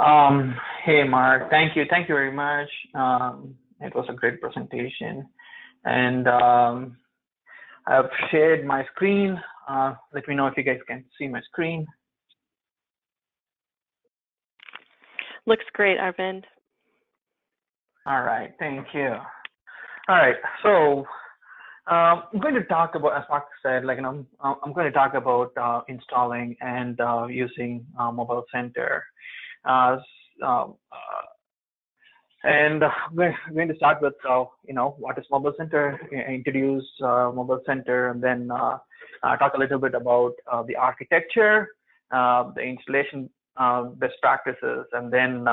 Um, hey, Mark. Thank you. Thank you very much. Um, it was a great presentation. And um, I've shared my screen. Uh, let me know if you guys can see my screen. Looks great, Arvind. All right. Thank you. All right. So um, I'm going to talk about, as Mark said, like, you know, I'm going to talk about uh, installing and uh, using uh, Mobile Center. Uh, um, uh, and uh, I'm going to start with, uh, you know, what is Mobile Center, introduce uh, Mobile Center, and then uh, talk a little bit about the architecture, the installation best practices, and then,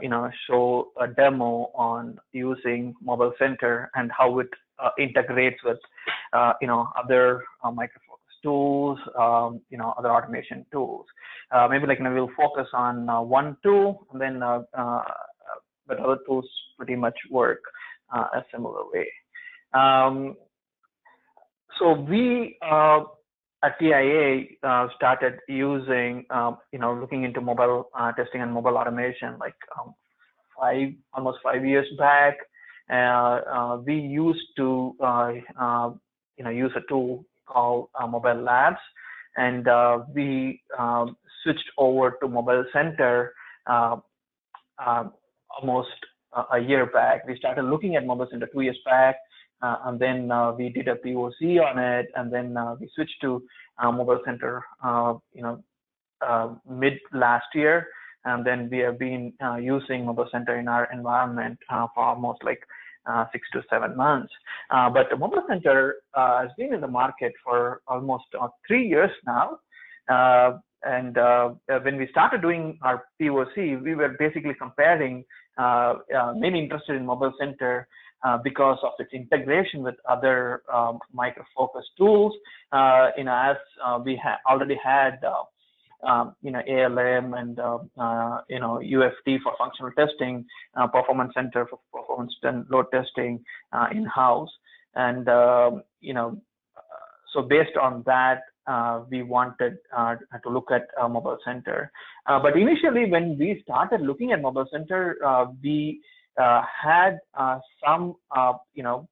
you know, show a demo on using Mobile Center and how it integrates with, you know, other micro tools, um, you know, other automation tools. Uh, maybe like you know, we'll focus on uh, one tool, and then uh, uh but other tools pretty much work uh, a similar way. Um, so we uh, at TIA started using, um, you know, looking into mobile testing and mobile automation like um, five, almost five years back. we used to, you know, use a tool called uh, Mobile Labs, and uh, we um, switched over to Mobile Center uh, um, almost a year back. We started looking at Mobile Center two years back, uh, and then uh, we did a POC on it, and then uh, we switched to Mobile Center, you know, mid last year, and then we have been using Mobile Center in our environment for almost like uh, six to seven months. Uh, but the Mobile Center uh, has been in the market for almost uh, three years now. Uh, and when we started doing our POC, we were basically comparing, mainly interested in Mobile Center because of its integration with other um, micro focus tools. you know, as we ha already had um, you know, ALM and, uh, uh, you know, UFT for functional testing, uh, Performance Center for performance and load testing uh, in-house. And, um, you know, so based on that, uh, we wanted uh, to look at Mobile Center. but initially, when we started looking at Mobile Center, we had some, you know,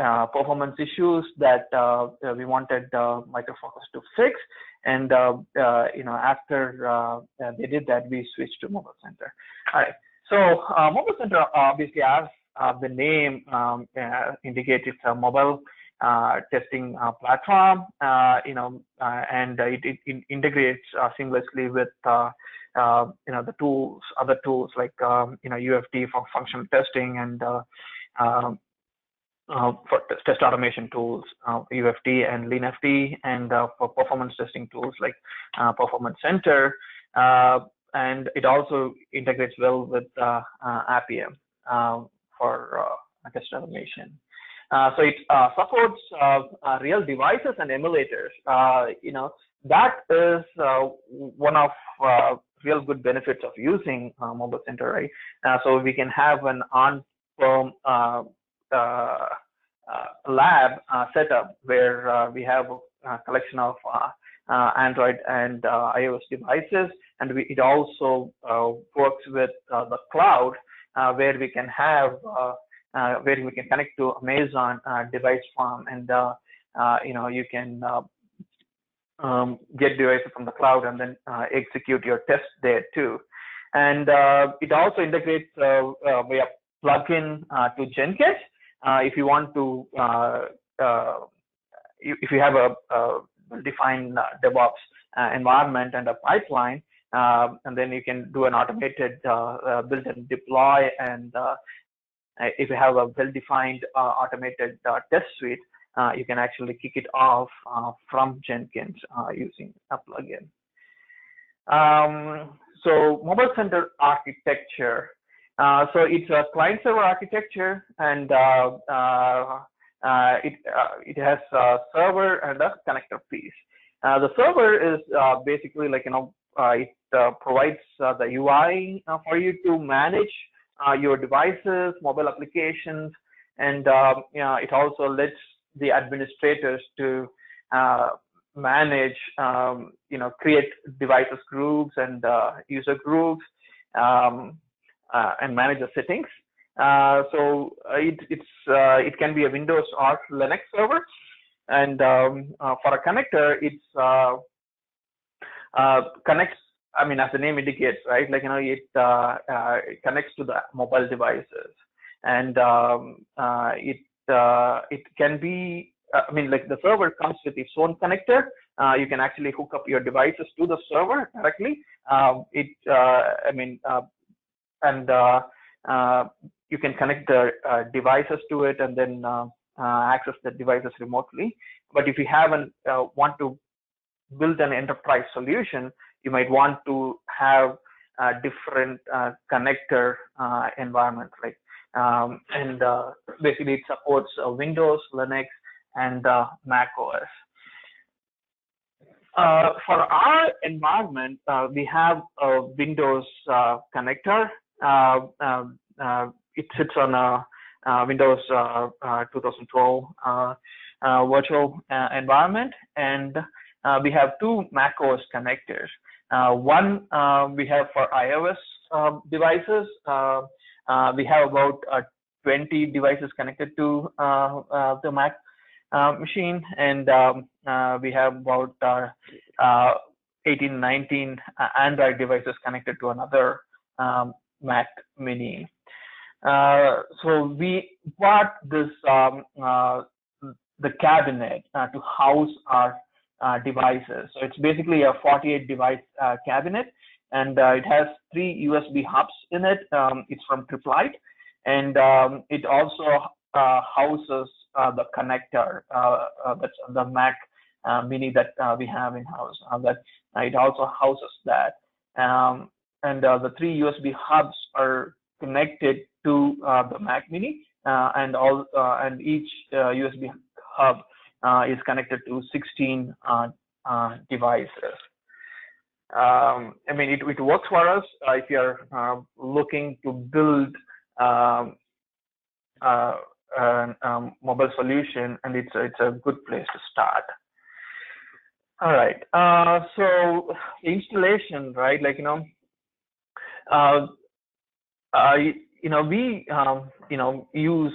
uh, performance issues that uh, we wanted uh, Micro Focus to fix. And uh, uh, you know, after uh, they did that, we switched to Mobile Center. All right. So Mobile Center, obviously, as the name um, indicates, it's a mobile testing platform. you know, and it, it, it integrates seamlessly with uh, you know the tools, other tools like um, you know UFT for functional testing and uh, um, uh, for test automation tools, uh, UFT and LeanFT, and uh, for performance testing tools like uh, Performance Center. Uh, and it also integrates well with uh, uh Appium uh, for uh, test automation. so it supports real devices and emulators. you know that is one of real good benefits of using Mobile Center, right? so we can have an on-prem Uh, uh, lab uh, setup where uh, we have a collection of Android and iOS devices, and we, it also works with the cloud where we can have where we can connect to Amazon device farm, and you know you can um, get devices from the cloud and then uh, execute your tests there too. And uh, it also integrates uh, via plugin to Jenkins, uh, Uh, if you want to, uh, uh, if you have a, a defined uh, DevOps uh, environment and a pipeline, and then you can do an automated build and deploy. And if you have a well-defined automated test suite, you can actually kick it off from Jenkins using a plugin. Um, so mobile center architecture uh, so it's a client server architecture and uh, uh, uh it, uh, it has a server and a connector piece. the server is basically like, you know, it provides the UI for you to manage your devices, mobile applications, and you know, it also lets the administrators to manage, um, you know, create devices groups and uh, user groups um, uh, and manage the settings. Uh, so it, it's, it can be a Windows or Linux server. And um, for a connector, it's connects I mean, as the name indicates, right? Like, you know, it, uh, uh, it connects to the mobile devices and um, uh, it, it can be uh, I mean, like the server comes with its own connector. Uh, you can actually hook up your devices to the server directly. Uh, it, uh, I mean, uh, and uh, you can connect the devices to it and then access the devices remotely. But if you haven't want to build an enterprise solution, you might want to have a different connector environment, right? Um, and basically it supports Windows, Linux, and uh, Mac OS. Uh, for our environment, uh, we have a Windows uh, connector. Uh, um, uh, it sits on a, Windows uh, 2012 virtual environment, and we have two Mac OS connectors. one we have for iOS devices. we have about 20 devices connected to the Mac uh, machine, and um, uh, we have about uh, 18, 19 Android devices connected to another um, Mac Mini. so we bought this um, the cabinet to house our uh, devices. So it's basically a 48 device uh, cabinet and uh, it has three USB hubs in it. Um, it's from Tripp Lite and um, it also houses uh, the connector uh, uh, that's the Mac Mini that we have in house. that it also houses that, um, and the three USB hubs are connected to the Mac Mini, and all and each USB hub is connected to 16 devices. Um, I mean, it, it works for us uh, if you're uh, looking to build um, uh, an um, mobile solution, and it's a, it's a good place to start. All right. Uh, so installation, right? Like you know, uh, you know, we um, you know used.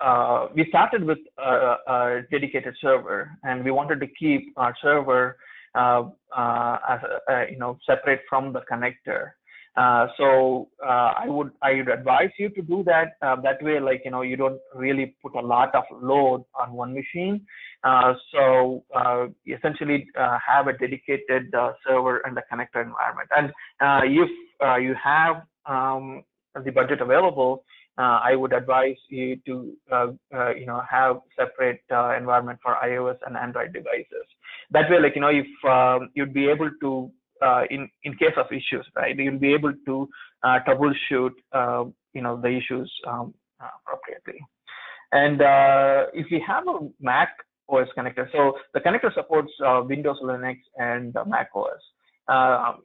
Uh, we started with a, a, dedicated server, and we wanted to keep our server uh, uh, as a, you know separate from the connector. Uh, so I would I would advise you to do that. That way, like you know, you don't really put a lot of load on one machine. Uh, so uh, essentially, have a dedicated server and a connector environment. And if you have um, the budget available, I would advise you to you know have separate environment for iOS and Android devices. That way, like you know, if um, you'd be able to uh, in in case of issues, right? You'll be able to uh, troubleshoot, uh, you know, the issues um, appropriately. And if you have a Mac OS connector, so the connector supports Windows, Linux, and Mac OS.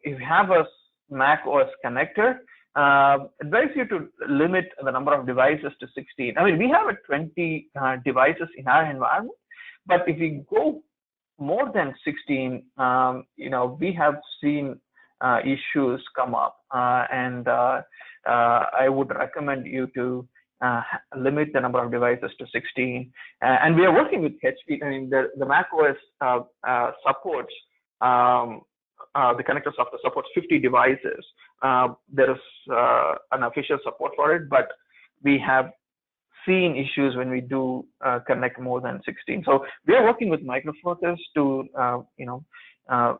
if you have a Mac OS connector, uh, advise you to limit the number of devices to 16. I mean, we have a 20 uh, devices in our environment, but if we go more than 16, um, you know, we have seen uh, issues come up, uh, and uh, uh I would recommend you to uh, limit the number of devices to 16. Uh, and we are working with HP. I mean, the, the Mac OS supports um, the connector software supports 50 devices. there is an official support for it, but we have seen issues when we do uh, connect more than 16. So we are working with Micro Focus to, uh, you know, uh,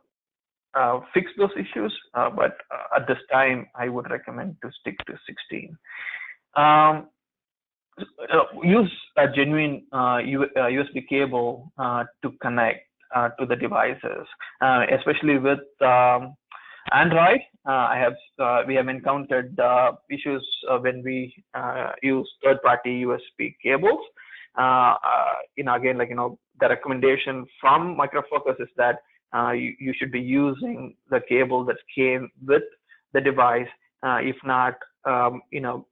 uh fix those issues. Uh, but uh, at this time, I would recommend to stick to 16. Um, use a genuine uh, USB uh, cable uh, to connect to the devices, especially with um, Android, uh, I have uh, we have encountered uh, issues when we use third-party USB cables. you know, again, like you know, the recommendation from Micro Focus is that you, you should be using the cable that came with the device. if not, um, you know,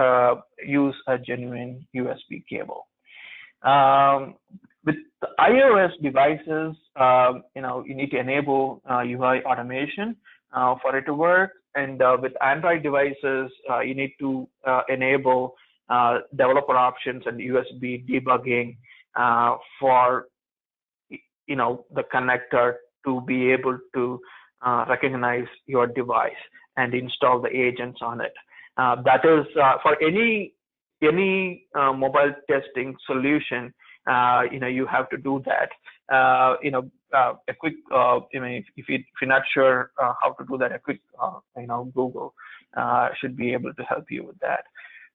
Uh, use a genuine USB cable. Um, with iOS devices, um, you know, you need to enable uh, UI automation uh, for it to work. And with Android devices, you need to enable developer options and USB debugging for you know the connector to be able to uh, recognize your device and install the agents on it. Uh, that is uh, for any any uh, mobile testing solution. Uh, you know you have to do that. Uh, you know a quick. I mean, if, you, you're not sure how to do that, a quick you know Google should be able to help you with that.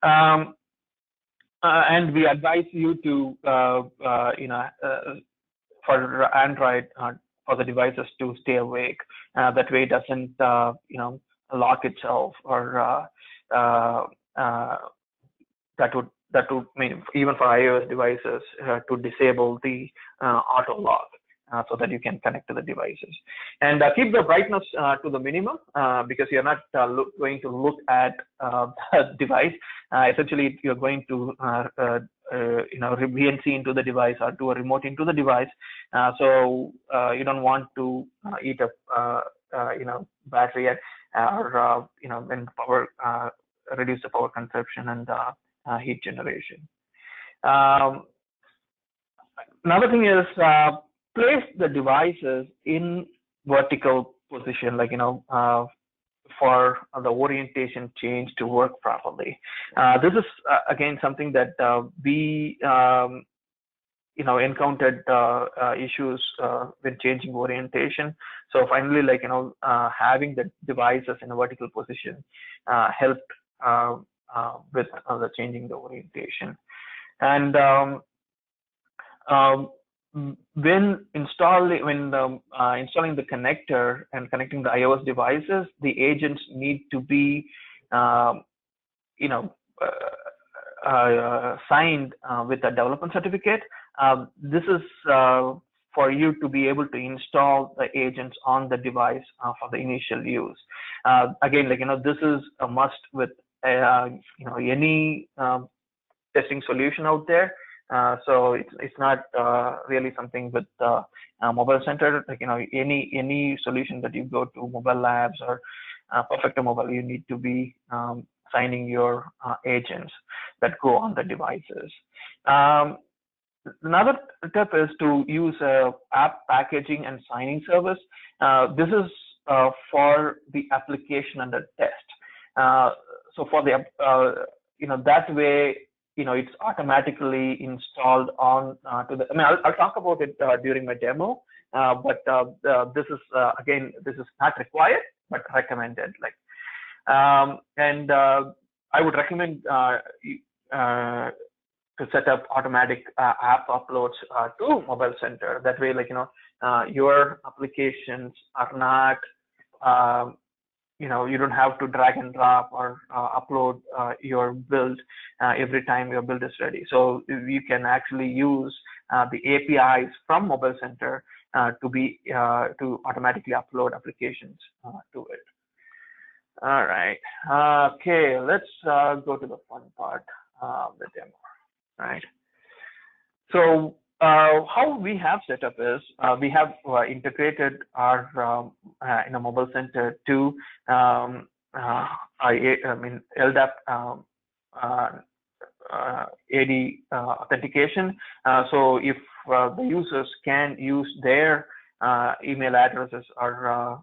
Um, and we advise you to you know for Android uh, for the devices to stay awake. Uh, that way, it doesn't uh, you know lock itself or Uh, uh, that would that would mean even for iOS devices uh, to disable the auto lock uh, so that you can connect to the devices. And uh, keep the brightness uh, to the minimum uh, because you're not uh, look, going to look at uh, the device. essentially, you're going to you know VNC into the device or do a remote into the device. so you don't want to eat up you know battery or you know when power reduce the power consumption and heat generation. Um, another thing is place the devices in vertical position, like, you know, uh, for the orientation change to work properly. Uh, this is, uh, again, something that uh, we, um, you know, encountered uh, uh, issues when changing orientation. So finally, like, you know, having the devices in a vertical position helped with the changing the orientation. And um, um, when installing when the, uh, installing the connector and connecting the iOS devices, the agents need to be, um, you know, uh, uh, signed uh, with a development certificate. Um, this is uh, for you to be able to install the agents on the device uh, for the initial use. again, like you know, this is a must with you know any um, testing solution out there. Uh, so it's it's not uh, really something with uh, mobile center. Like you know, any any solution that you go to mobile labs or uh, Perfecto Mobile, you need to be um, signing your uh, agents that go on the devices. Um, another tip is to use a app packaging and signing service. this is for the application under test. so for the you know that way you know, it's automatically installed on uh, to the, I mean, I'll, I'll talk about it uh, during my demo, uh, but uh, this is, uh, again, this is not required, but recommended. Like, um, and uh, I would recommend to set up automatic app uploads to Mobile Center. That way, like, you know, your applications are not um, you know you don't have to drag and drop or uh, upload uh, your build uh, every time your build is ready. So you can actually use uh, the apis from mobile center uh, to be uh, to automatically upload applications to it. All right. Okay let's go to the fun part of the demo right so uh, how we have set up is uh, we have uh, integrated our um, uh, in a mobile center to um, uh, I, I mean LDAP um, uh, AD authentication. so if the users can use their email addresses or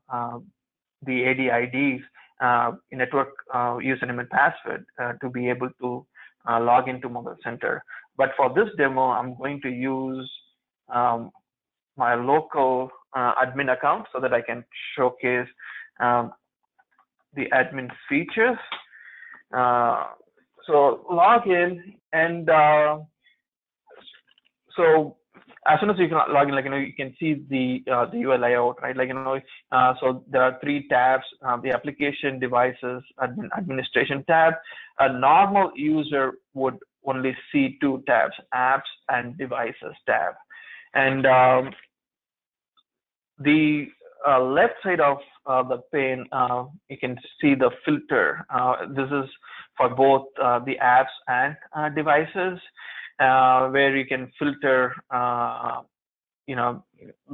the AD IDs, network username and password to be able to log into mobile center. But for this demo, I'm going to use um, my local uh, admin account so that I can showcase um, the admin features. Uh, so log in and uh, so as soon as you can log in, like you know, you can see the uh, the UI layout, right? Like you know, uh, so there are three tabs: uh, the application, devices, admin, administration tab. A normal user would only see two tabs, apps and devices tab. And um, the uh, left side of uh, the pane, uh, you can see the filter. This is for both the apps and devices. Uh, where you can filter, uh, you know,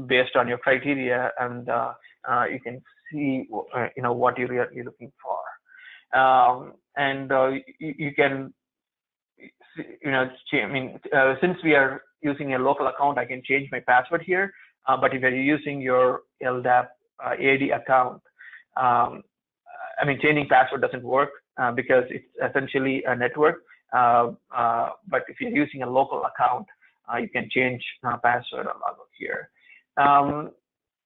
based on your criteria, and uh, uh, you can see, uh, you know, what you're really looking for, um, and uh, you, you can, you know, I mean, since we are using a local account, I can change my password here. But if you're using your LDAP AD account, um, I mean, changing password doesn't work because it's essentially a network. Uh, uh, but if you're using a local account, uh, you can change password or log here. Um,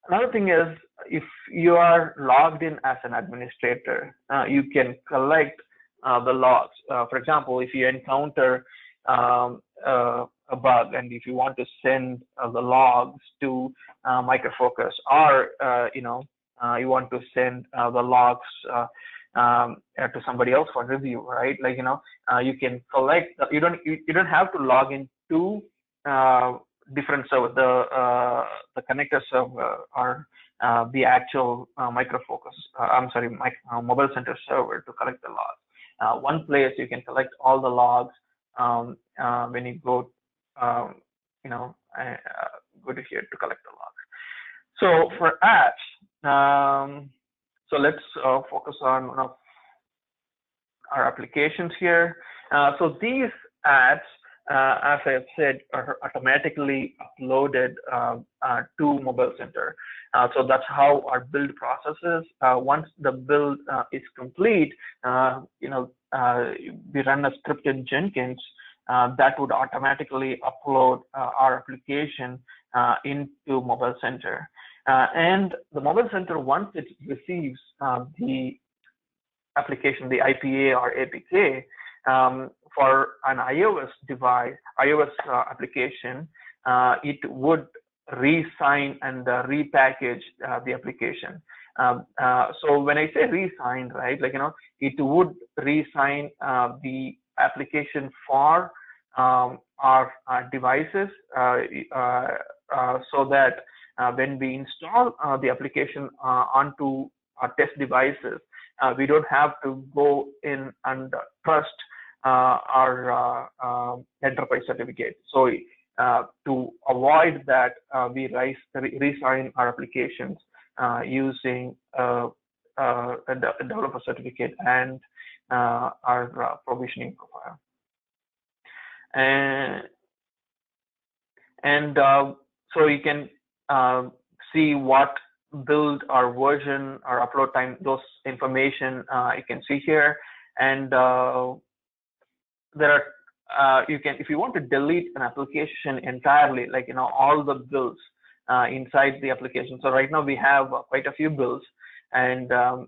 another thing is if you are logged in as an administrator, you can collect the logs. for example, if you encounter um, a bug and if you want to send uh, the logs to uh, Micro Focus or uh, you know you want to send the logs um, to somebody else for review, right? Like you know you can collect. you don't you, you don't have to log into different server, the the connector server or uh, the actual uh, micro focus, uh, I'm sorry, mobile center server to collect the logs. one place you can collect all the logs um, when you go um, you know, uh, go to here to collect the logs. So for apps, um, so let's uh, focus on one of our applications here. Uh, so these ads, uh, as I have said, are automatically uploaded uh, uh, to Mobile Center. so that's how our build process is. once the build is complete, you know, we run a script in Jenkins uh, that would automatically upload uh, our application uh, into Mobile Center. Uh, and the Mobile Center, once it receives uh, the application, the IPA or APK, um, for an iOS device, iOS application, it would re-sign and repackage the application. Um, so when I say re-sign, right, like, you know, it would re-sign the application for um, our, devices uh, uh, uh, so that when we install the application onto our test devices, we don't have to go in and trust our um, enterprise certificate. So uh, to avoid that, uh, we re resign our applications uh, using a, developer certificate and our provisioning profile and and uh, so you can uh, see what build or version or upload time those information uh, you can see here. And uh, there are uh, you can if you want to delete an application entirely like you know all the builds inside the application. So right now we have quite a few builds and um,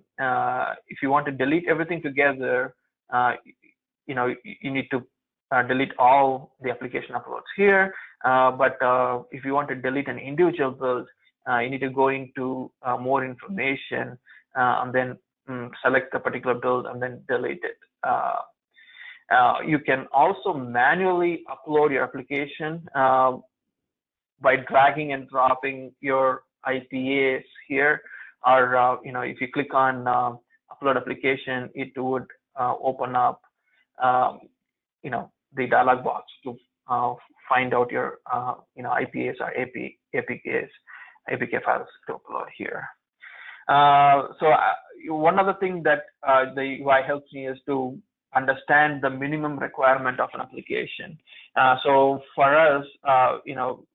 if you want to delete everything together you know you need to uh, delete all the application uploads here. Uh, but uh, if you want to delete an individual build, you need to go into more information and then um, select the particular build and then delete it. Uh, you can also manually upload your application uh, by dragging and dropping your IPAs here, or uh, you know, if you click on upload application, it would open up, um, you know, the dialog box to uh, find out your uh, you know IPAs or AP, APKs, APK files to upload here. Uh, so uh, one other thing that uh, the UI helps me is to understand the minimum requirement of an application. Uh, so for us, you know,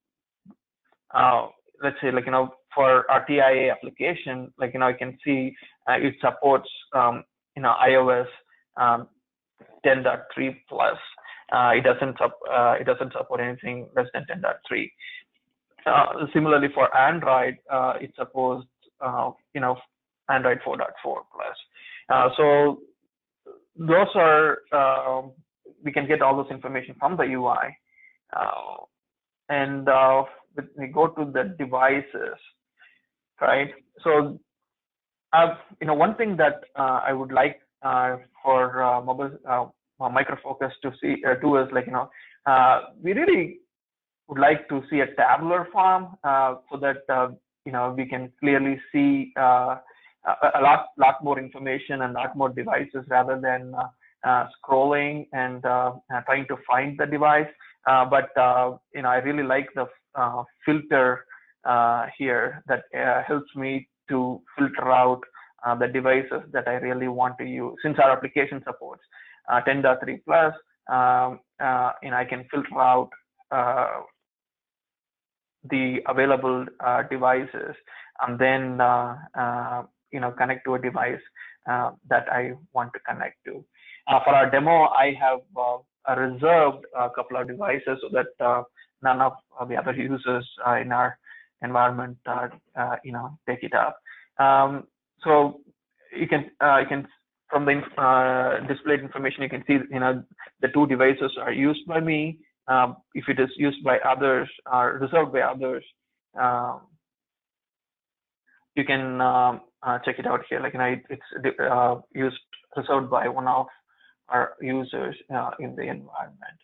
let's say like you know for our TIA application, like you know I can see it supports um, you know iOS um, 10.3 plus uh, it doesn't uh, it doesn't support anything less than 10.3. Uh, similarly, for Android, uh, it supports uh, you know Android 4.4 plus. Uh, so those are um, we can get all this information from the UI, and we go to the devices, right? So you know one thing that I would like for mobile uh, micro focus to see uh, to us like you know uh, we really would like to see a tabular form uh, so that uh, you know we can clearly see uh, a lot lot more information and lot more devices rather than scrolling and trying to find the device uh, but uh, you know, I really like the uh, filter uh, here that uh, helps me to filter out uh, the devices that I really want to use. Since our application supports 10.3 plus, um, you know, I can filter out the available devices and then you know connect to a device that I want to connect to. for our demo, I have reserved a couple of devices so that uh, none of the other users uh, in our environment, uh, you know, take it up. Um, so you can you can from the uh, displayed information, you can see, you know, the two devices are used by me. Um, if it is used by others or reserved by others, um, you can um, uh, check it out here. Like, you know, it, it's uh, used reserved by one of our users uh, in the environment.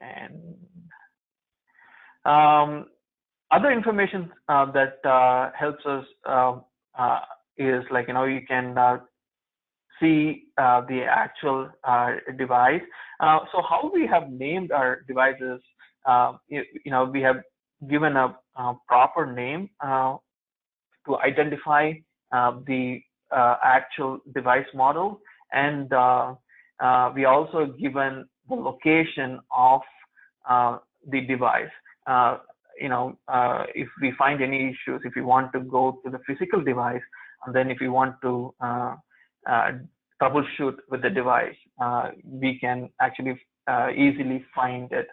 And other information uh, that uh, helps us is like, you know, you can see uh, the actual device. so how we have named our devices, you, you, know, we have given a, a proper name to identify the actual device model and uh, we also given the location of uh, the device. Uh, you know, uh, if we find any issues, if we want to go to the physical device, and then if we want to uh, uh, troubleshoot with the device, we can actually easily find it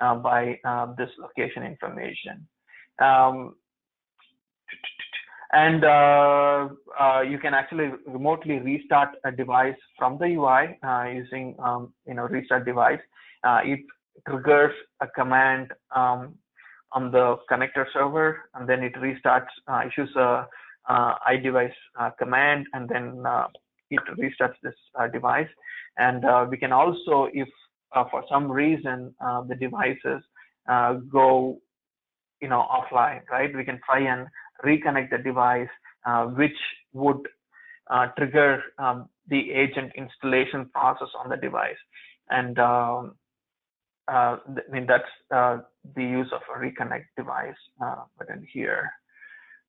by this location information. Um, and uh, uh, you can actually remotely restart a device from the UI uh, using um, you know restart device. Uh, it triggers a command um, on the connector server, and then it restarts, uh, issues a uh, iDevice command, and then it restarts this device. And we can also, if for some reason the devices go you know offline, right? We can try and reconnect the device, uh, which would uh, trigger um, the agent installation process on the device. And um, uh, I mean, that's uh, the use of a reconnect device uh, button here.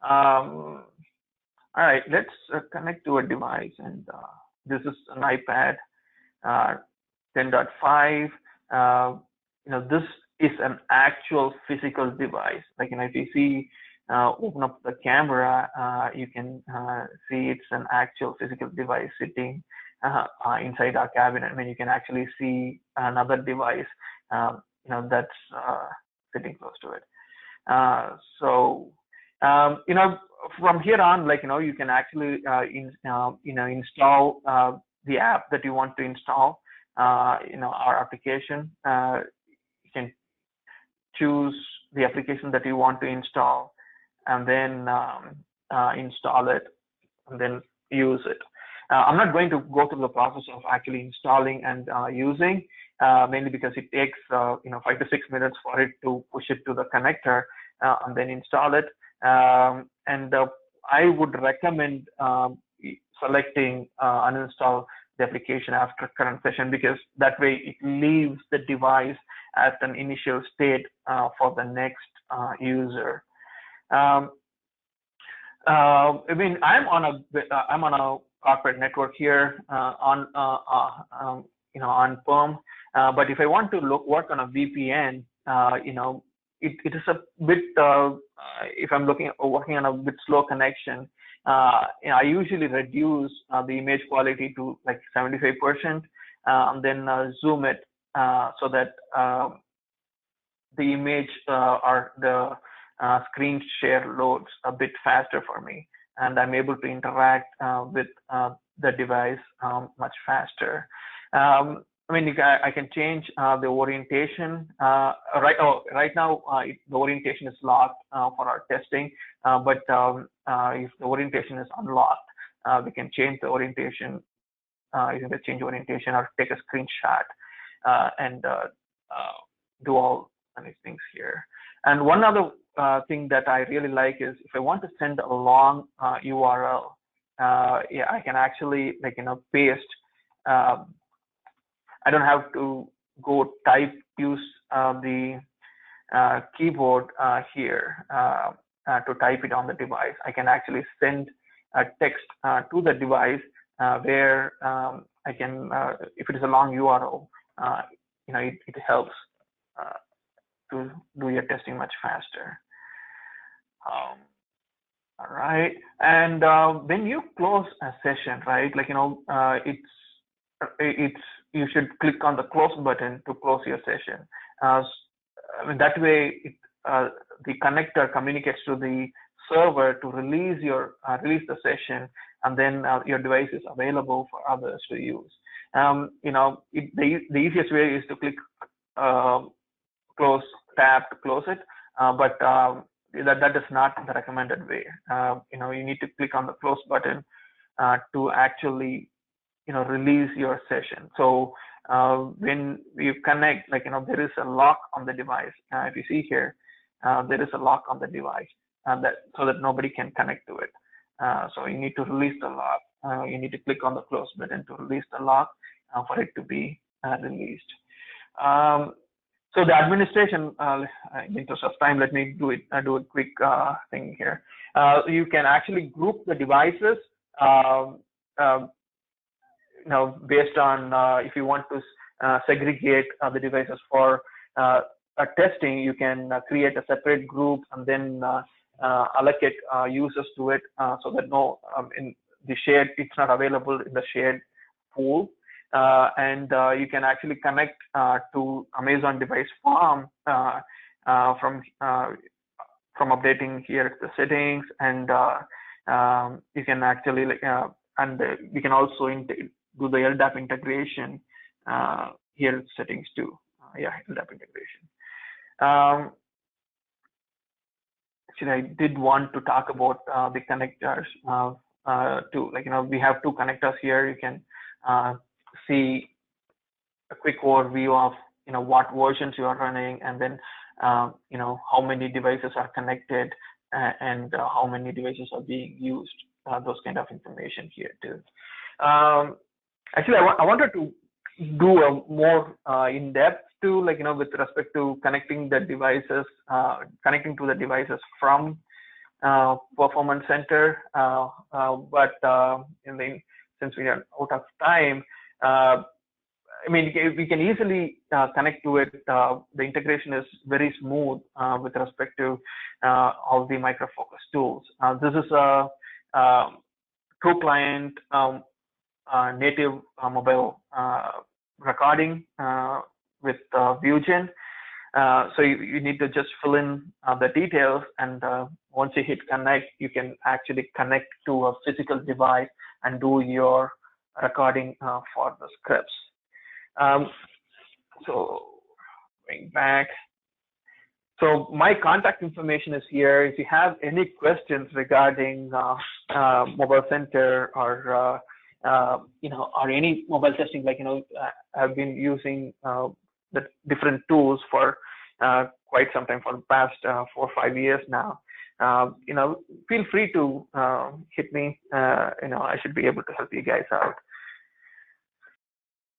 Um, all right, let's uh, connect to a device. And this is an iPad 10.5. you know, this is an actual physical device. Like, you know, if you see uh, open up the camera, uh, you can uh, see it's an actual physical device sitting uh, uh, inside our cabinet. I mean, you can actually see another device, um, you know, that's uh, sitting close to it. so, um, you know, from here on, like, you know, you can actually, in, you know, install the app that you want to install, you know, our application. you can choose the application that you want to install and then um, uh, install it and then use it. Uh, I'm not going to go through the process of actually installing and uh, using, uh, mainly because it takes uh, you know five to six minutes for it to push it to the connector uh, and then install it. Um, and I would recommend um, selecting uninstall the application after current session because that way it leaves the device at an initial state for the next user. Um, uh, I mean, I'm on a I'm on a corporate network here uh, on uh, uh um, you know on prem, uh, but if I want to look work on a VPN, uh, you know, it, it is a bit if I'm looking working on a bit slow connection. Know, I usually reduce the image quality to like 75 percent, and then zoom it so that um, the image or the uh, screen share loads a bit faster for me and I'm able to interact uh, with uh, the device um, much faster. Um, I mean, I, can change uh, the orientation. Uh, right, oh, right now, uh, the orientation is locked for our testing, but um, if the orientation is unlocked, we can change the orientation using the change orientation or take a screenshot and do all these things here. And one other uh, thing that I really like is if I want to send a long uh, URL, uh, yeah, I can actually like you know paste. I don't have to go type use uh, the uh, keyboard uh, here uh, uh, to type it on the device. I can actually send a text to the device where um, I can, if it is a long URL, you know, it, it helps to do your testing much faster. Um, all right, and uh, when you close a session, right, like you know, uh, it's it's you should click on the close button to close your session. Uh, that way, it, uh, the connector communicates to the server to release your uh, release the session, and then uh, your device is available for others to use. Um, you know, it, the the easiest way is to click uh, close tab to close it, uh, but um, that that is not the recommended way. You know, you need to click on the close button to actually you know release your session. So uh, when you connect, like you know, there is a lock on the device. Uh, if you see here, uh, there is a lock on the device uh, that so that nobody can connect to it. Uh, so you need to release the lock. Uh, you need to click on the close button to release the lock for it to be released. Um, so the administration, in interest of time, let me do it. Do a quick thing here. you can actually group the devices. Um, know, based on uh, if you want to uh, segregate uh, the devices for testing, you can create a separate group and then allocate users to it so that no, um, in the shared, it's not available in the shared pool. Uh, and uh, you can actually connect uh, to Amazon device farm from from updating here the settings and um, you can actually and you can also do the LDAP integration here settings too. yeah, LDAP integration. Um, actually, I did want to talk about uh, the connectors uh, uh, too. Like, you know, we have two connectors here. You can see a quick overview of you know what versions you are running and then you know how many devices are connected uh, and uh, how many devices are being used uh, those kind of information here too um, actually I, wa I wanted to do a more uh, in depth to like you know with respect to connecting the devices uh, connecting to the devices from uh, performance center but in the since we are out of time uh, I mean, we can easily uh, connect to it. Uh, the integration is very smooth uh, with respect to uh, all the micro focus tools. Uh, this is a, a TruClient um, Uh, native uh, mobile uh, recording with Vusion. so you, you, need to just fill in the details and once you hit connect, you can actually connect to a physical device and do your recording uh, for the scripts. Um, so going back. So my contact information is here. If you have any questions regarding uh, uh, mobile center or uh, uh, you know or any mobile testing, like you know, I've been using uh, the different tools for quite some time for the past four or five years now. you know, feel free to hit me. you know, I should be able to help you guys out.